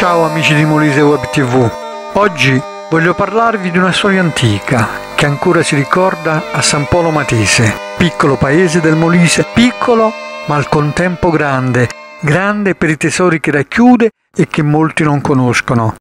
Ciao amici di Molise Web TV. Oggi voglio parlarvi di una storia antica che ancora si ricorda a San Polo Matese, piccolo paese del Molise, piccolo ma al contempo grande, grande per i tesori che racchiude e che molti non conoscono.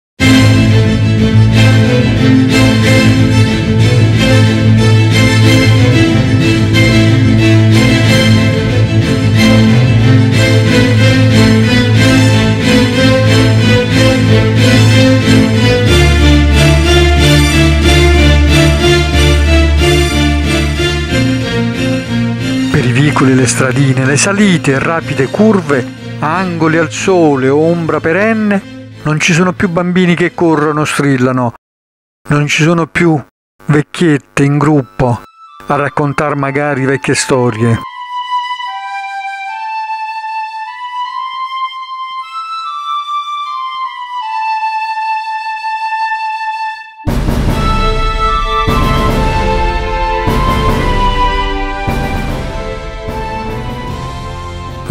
Per i vicoli e le stradine, le salite rapide curve, angoli al sole, ombra perenne, non ci sono più bambini che corrono, strillano, non ci sono più vecchiette in gruppo a raccontare magari vecchie storie.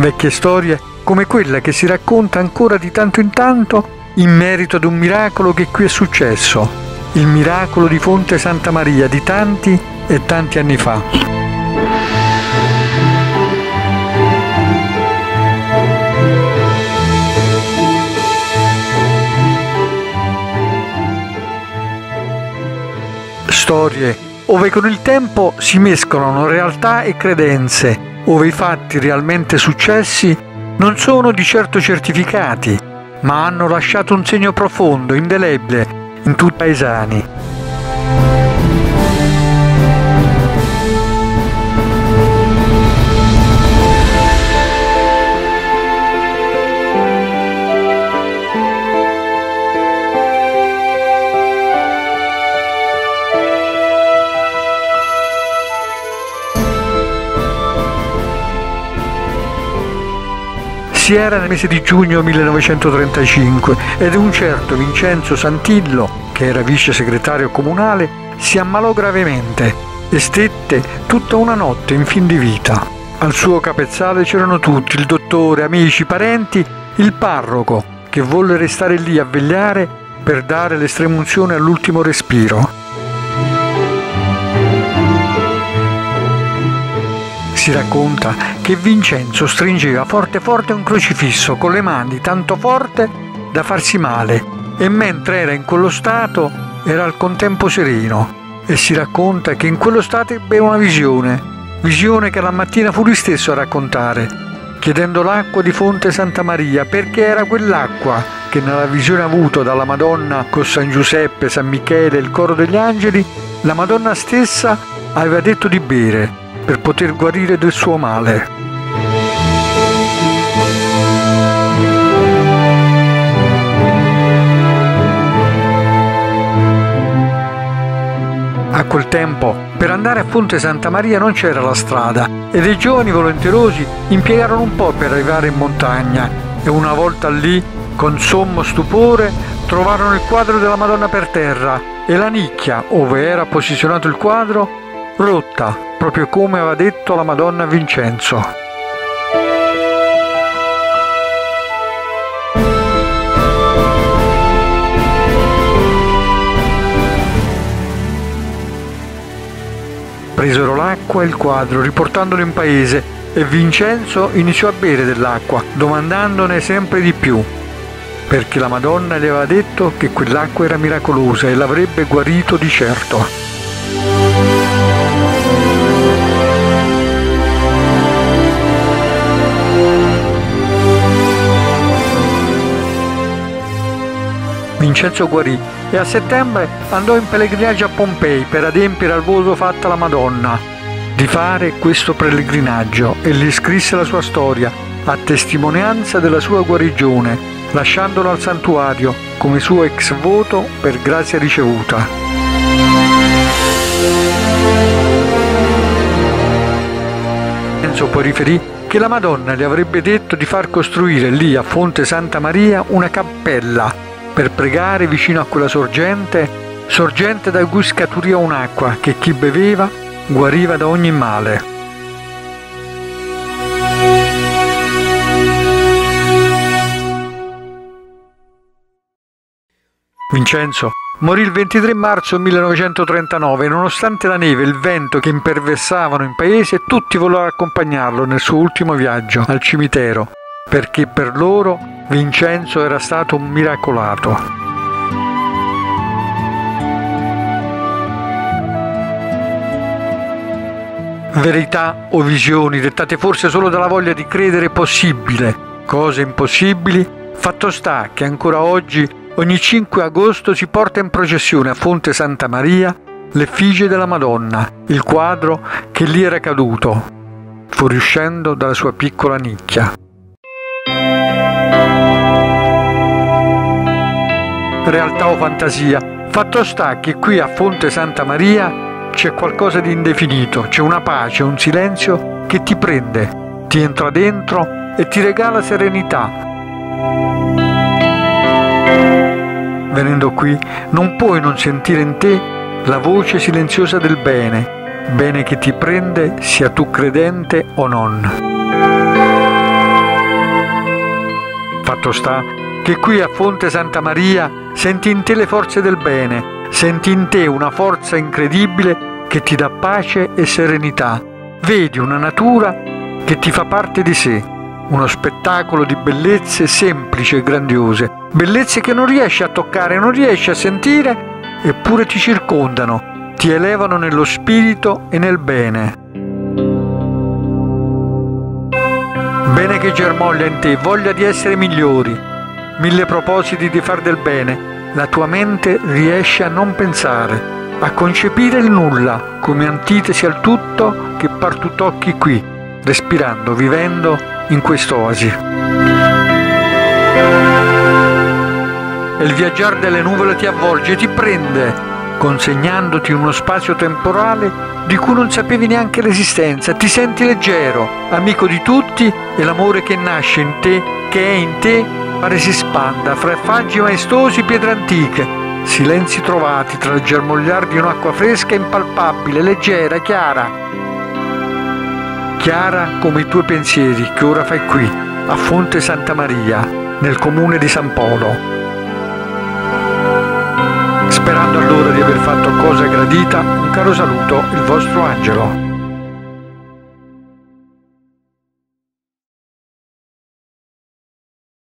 Vecchie storie come quella che si racconta ancora di tanto in tanto in merito ad un miracolo che qui è successo, il miracolo di Fonte Santa Maria di tanti e tanti anni fa. Storie ove con il tempo si mescolano realtà e credenze, ove i fatti realmente successi non sono di certo certificati, ma hanno lasciato un segno profondo, indelebile, in tutti i paesani. Si era nel mese di giugno 1935 ed un certo Vincenzo Santillo, che era vice segretario comunale, si ammalò gravemente e stette tutta una notte in fin di vita. Al suo capezzale c'erano tutti, il dottore, amici, parenti, il parroco, che volle restare lì a vegliare per dare l'estremunzione all'ultimo respiro. Si racconta che Vincenzo stringeva forte forte un crocifisso con le mani tanto forte da farsi male e mentre era in quello stato era al contempo sereno e si racconta che in quello stato ebbe una visione, visione che la mattina fu lui stesso a raccontare, chiedendo l'acqua di Fonte Santa Maria perché era quell'acqua che nella visione avuta dalla Madonna con San Giuseppe, San Michele e il coro degli angeli, la Madonna stessa aveva detto di bere per poter guarire del suo male. A quel tempo, per andare a Fonte Santa Maria non c'era la strada e dei giovani volenterosi impiegarono un po' per arrivare in montagna e una volta lì, con sommo stupore, trovarono il quadro della Madonna per terra e la nicchia, ove era posizionato il quadro, rotta proprio come aveva detto la Madonna Vincenzo. Presero l'acqua e il quadro, riportandolo in paese, e Vincenzo iniziò a bere dell'acqua, domandandone sempre di più, perché la Madonna gli aveva detto che quell'acqua era miracolosa e l'avrebbe guarito di certo. Vincenzo guarì e a settembre andò in pellegrinaggio a Pompei per adempiere al voto fatto alla Madonna di fare questo pellegrinaggio e gli scrisse la sua storia a testimonianza della sua guarigione, lasciandolo al santuario come suo ex voto per grazia ricevuta. Vincenzo poi riferì che la Madonna gli avrebbe detto di far costruire lì a Fonte Santa Maria una cappella per pregare vicino a quella sorgente, sorgente da cui scaturiva un'acqua che chi beveva guariva da ogni male. Vincenzo morì il 23 marzo 1939 e nonostante la neve e il vento che imperversavano in paese, tutti vollero accompagnarlo nel suo ultimo viaggio al cimitero, perché per loro Vincenzo era stato un miracolato. Verità o visioni dettate forse solo dalla voglia di credere possibile, cose impossibili, fatto sta che ancora oggi Ogni 5 agosto si porta in processione a Fonte Santa Maria l'effigie della Madonna, il quadro che lì era caduto, fuoriuscendo dalla sua piccola nicchia. Realtà o fantasia, fatto sta che qui a Fonte Santa Maria c'è qualcosa di indefinito, c'è una pace, un silenzio che ti prende, ti entra dentro e ti regala serenità venendo qui, non puoi non sentire in te la voce silenziosa del bene, bene che ti prende sia tu credente o non. Fatto sta che qui a Fonte Santa Maria senti in te le forze del bene, senti in te una forza incredibile che ti dà pace e serenità. Vedi una natura che ti fa parte di sé uno spettacolo di bellezze semplici e grandiose, bellezze che non riesci a toccare, non riesci a sentire, eppure ti circondano, ti elevano nello spirito e nel bene. Bene che germoglia in te, voglia di essere migliori, mille propositi di far del bene, la tua mente riesce a non pensare, a concepire il nulla come antitesi al tutto che par tu tocchi qui, respirando, vivendo in quest'oasi. E il viaggiare delle nuvole ti avvolge, ti prende, consegnandoti uno spazio temporale di cui non sapevi neanche l'esistenza. Ti senti leggero, amico di tutti e l'amore che nasce in te, che è in te, pare si spanda fra faggi maestosi pietre antiche, silenzi trovati tra il germogliar di un'acqua fresca impalpabile, leggera, chiara, chiara come i tuoi pensieri che ora fai qui, a Fonte Santa Maria, nel comune di San Polo. Sperando allora di aver fatto cosa gradita, un caro saluto, il vostro Angelo.